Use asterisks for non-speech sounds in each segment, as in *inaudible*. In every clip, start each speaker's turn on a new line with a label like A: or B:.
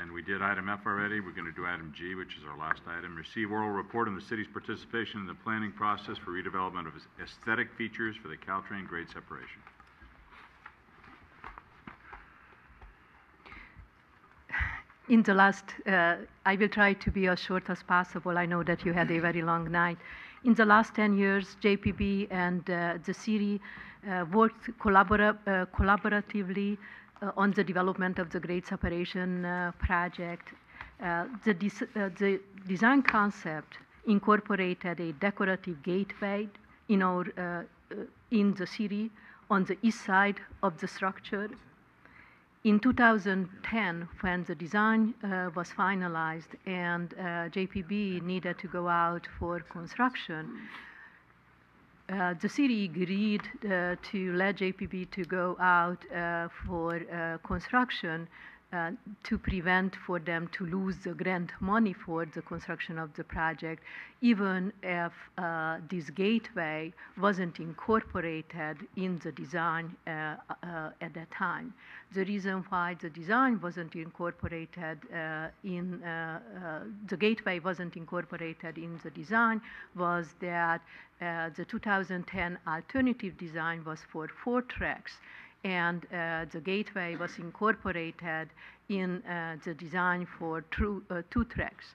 A: And we did item F already. We're going to do item G, which is our last item. Receive oral report on the city's participation in the planning process for redevelopment of aesthetic features for the Caltrain grade separation.
B: In the last, uh, I will try to be as short as possible. I know that you had a very long night. In the last 10 years, JPB and uh, the city uh, worked collabora- uh, collaboratively on the development of the Grade Separation uh, project. Uh, the, des- uh, the design concept incorporated a decorative gateway in, our, uh, uh, in the city on the east side of the structure. In 2010, when the design uh, was finalized and uh, JPB needed to go out for construction, uh, the city agreed uh, to let JPB to go out uh, for uh, construction uh, to prevent for them to lose the grant money for the construction of the project, even if uh, this gateway wasn't incorporated in the design uh, uh, at that time. The reason why the design wasn't incorporated uh, in the gateway wasn't incorporated in the design was that the 2010 alternative design was for four tracks and uh, the gateway was incorporated in uh, the design for true, uh, two tracks.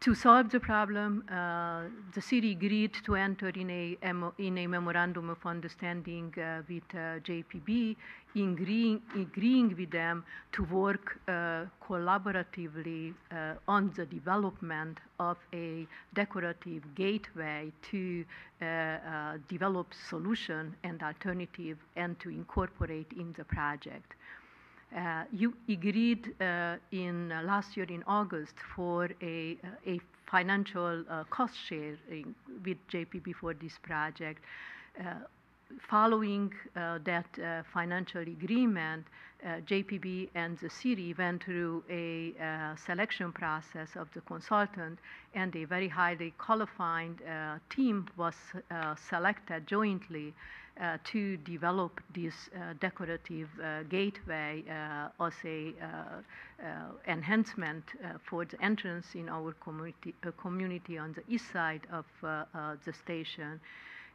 B: To solve the problem, uh, the city agreed to enter in a, in a memorandum of understanding uh, with uh, JPB, agreeing, agreeing with them to work uh, collaboratively uh, on the development of a decorative gateway to uh, uh, develop solution and alternative and to incorporate in the project. Uh, you agreed uh, in last year in August for a, a financial cost sharing with JPB for this project. Following uh, that uh, financial agreement, uh, JPB and the city went through a uh, selection process of the consultant, and a very highly qualified uh, team was uh, selected jointly to develop this decorative gateway as a enhancement for the entrance in our community, community on the east side of the station.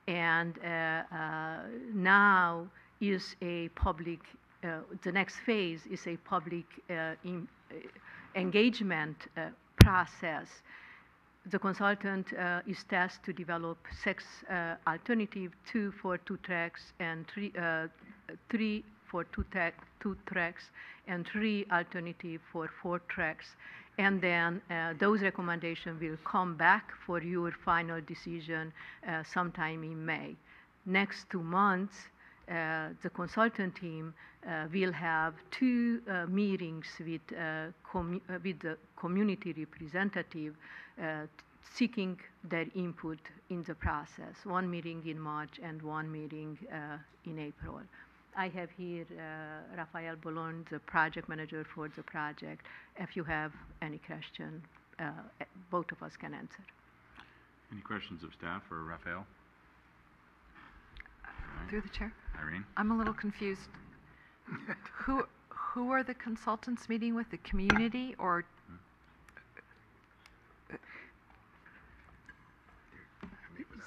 B: And uh, uh, now is a public, uh, the next phase is a public in, engagement process the consultant is tasked to develop six alternative, two for two tracks and three, three for two, two tracks and three alternative for four tracks. And then uh, those recommendations will come back for your final decision uh, sometime in May. Next two months, uh, the consultant team uh, will have two uh, meetings with, uh, with the community representative seeking their input in the process. One meeting in March and one meeting in April. I have here uh, Rafael Bolon, the project manager for the project. If you have any question, uh, both of us can answer.
A: Any questions of staff or Raphael?
C: Through the chair.
A: Irene?
C: I'm a little confused. *laughs* Who, who are the consultants meeting with? The community or?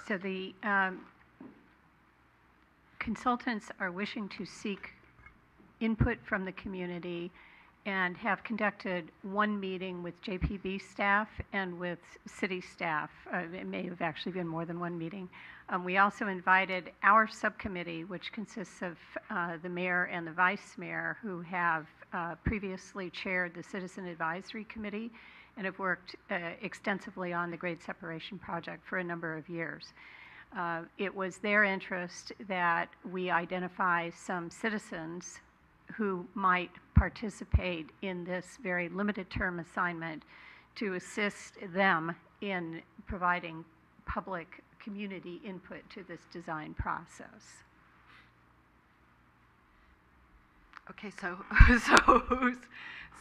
D: So the um, consultants are wishing to seek input from the community and have conducted one meeting with JPB staff and with city staff. Uh, It may have actually been more than one meeting. Um, We also invited our subcommittee, which consists of uh, the mayor and the vice mayor, who have uh, previously chaired the Citizen Advisory Committee and have worked uh, extensively on the grade separation project for a number of years. Uh, It was their interest that we identify some citizens who might participate in this very limited term assignment to assist them in providing public community input to this design process.
C: Okay, so, *laughs* so,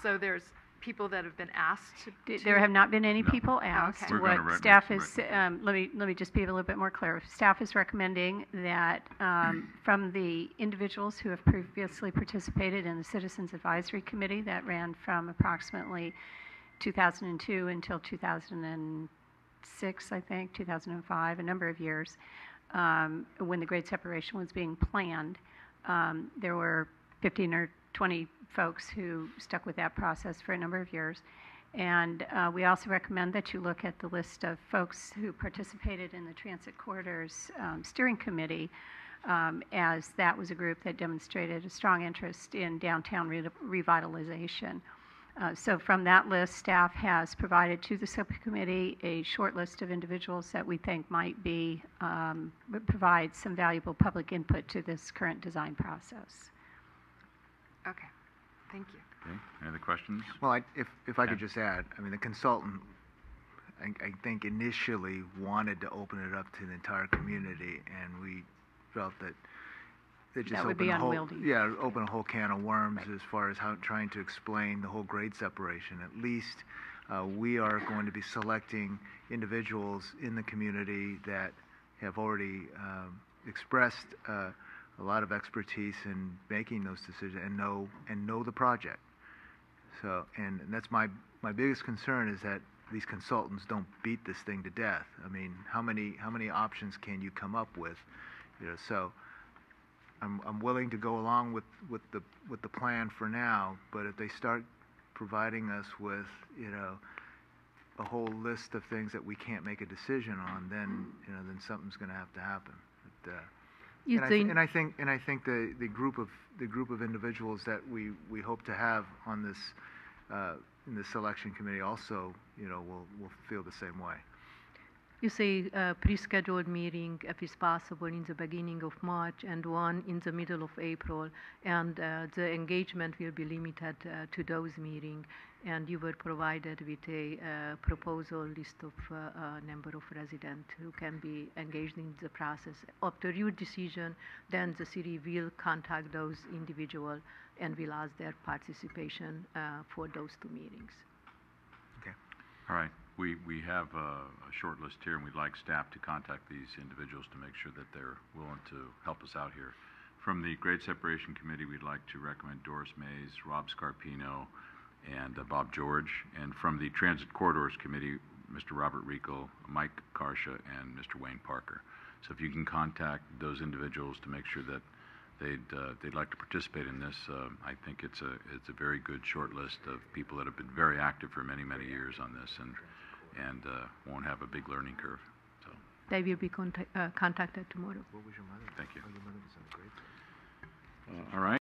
C: so there's people that have been asked to?
D: D-
C: to-
D: There have not been any
A: No.
D: people asked.
C: okay.
A: We're gonna
D: What
A: re-
D: staff is,
A: some
D: um, let me, let me just be a little bit more clear. Staff is recommending that um, *clears throat* from the individuals who have previously participated in the Citizens Advisory Committee that ran from approximately 2002 until 2006, I think, 2005, a number of years, um, when the grade separation was being planned, um, there were 15 or 20 folks who stuck with that process for a number of years. And uh, we also recommend that you look at the list of folks who participated in the Transit Corridors um, Steering Committee, um, as that was a group that demonstrated a strong interest in downtown re- revitalization. Uh, So from that list, staff has provided to the subcommittee a short list of individuals that we think might be, um, provide some valuable public input to this current design process.
C: Okay, thank you.
A: Okay, any other questions?
E: Well, I, if, if I could
A: Okay.
E: just add, I mean, the consultant, I, I think initially wanted to open it up to the entire community, and we felt that it just
D: That would
E: opened
D: be
E: a whole,
D: unwieldy.
E: yeah, open a whole can of worms
D: Right.
E: as far as how, trying to explain the whole grade separation. At least, uh, we are going to be selecting individuals in the community that have already, um, expressed, uh, a lot of expertise in making those decisions and know, and know the project. So, and that's my, my biggest concern is that these consultants don't beat this thing to death. I mean, how many, how many options can you come up with? You know, so I'm, I'm willing to go along with, with the, with the plan for now, but if they start providing us with, you know, a whole list of things that we can't make a decision on, then, you know, then something's gonna have to happen. But, uh,
B: Is
E: and I,
B: the
E: and I think, and I think the, the group of, the group of individuals that we, we hope to have on this, uh, in the selection committee also, you know, will, will feel the same way.
B: You say uh, pre-scheduled meeting, if it's possible, in the beginning of March and one in the middle of April, and uh, the engagement will be limited uh, to those meetings. And you were provided with a uh, proposal list of uh, number of residents who can be engaged in the process. After your decision, then the city will contact those individuals and will ask their participation for those two meetings. Okay.
A: All right, we, we have a, a short list here, and we'd like staff to contact these individuals to make sure that they're willing to help us out here. From the Grade Separation Committee, we'd like to recommend Doris Mays, Rob Scarpino, and uh, Bob George. And from the Transit Corridors Committee, Mr. Robert Rico, Mike Karsha, and Mr. Wayne Parker. So if you can contact those individuals to make sure that they'd, uh, they'd like to participate in this, uh, I think it's a, it's a very good short list of people that have been very active for many, many years on this and, and uh, won't have a big learning curve. So,
B: They will be contact, uh, contacted tomorrow.
E: What was your mother?
A: Thank you.
E: Oh, your mother was in the grade.
A: uh, all right.